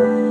you.